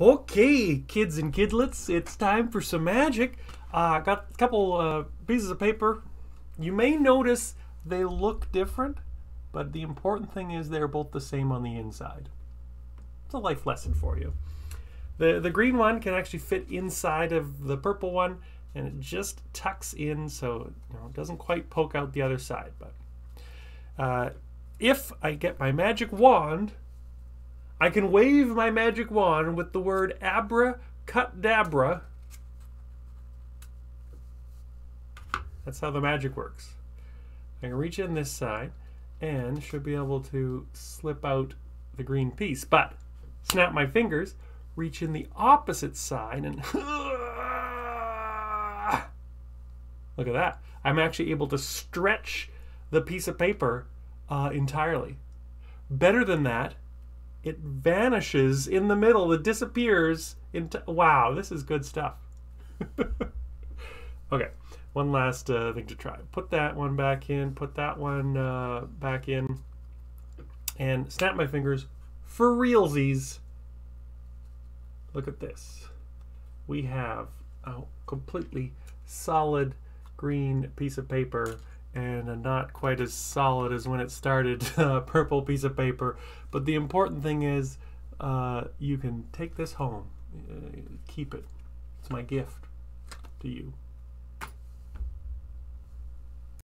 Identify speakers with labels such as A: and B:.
A: Okay, kids and kidlets, it's time for some magic. I uh, got a couple uh, pieces of paper. You may notice they look different, but the important thing is they're both the same on the inside. It's a life lesson for you. The, the green one can actually fit inside of the purple one, and it just tucks in so you know, it doesn't quite poke out the other side. But uh, if I get my magic wand, I can wave my magic wand with the word abracadabra. That's how the magic works. I can reach in this side and should be able to slip out the green piece. But snap my fingers, reach in the opposite side, and look at that. I'm actually able to stretch the piece of paper uh, entirely. Better than that, it vanishes in the middle. It disappears. Into wow, this is good stuff. okay, one last uh, thing to try. Put that one back in. Put that one uh, back in, and snap my fingers for realsies. Look at this. We have a completely solid green piece of paper and not quite as solid as when it started uh, purple piece of paper. But the important thing is uh, you can take this home, uh, keep it. It's my gift to you.